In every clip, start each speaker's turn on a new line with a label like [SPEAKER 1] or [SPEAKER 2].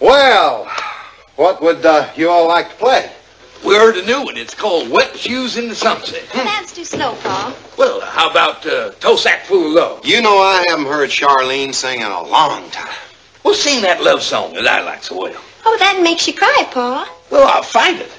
[SPEAKER 1] Well, what would uh, you all like to play?
[SPEAKER 2] We heard a new one. It's called Wet Shoes in the Sunset.
[SPEAKER 3] That's too slow, Pa.
[SPEAKER 2] Well, how about uh, Tosac Full of Love?
[SPEAKER 1] You know I haven't heard Charlene sing in a long time.
[SPEAKER 2] Well, sing that love song that I like so well.
[SPEAKER 3] Oh, that makes you cry, Pa.
[SPEAKER 2] Well, I'll find it.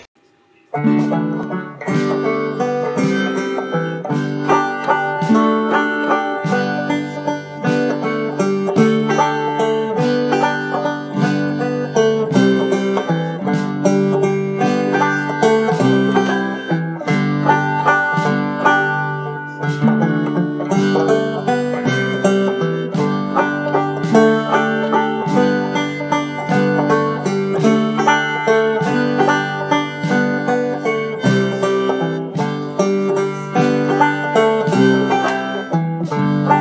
[SPEAKER 2] Bye.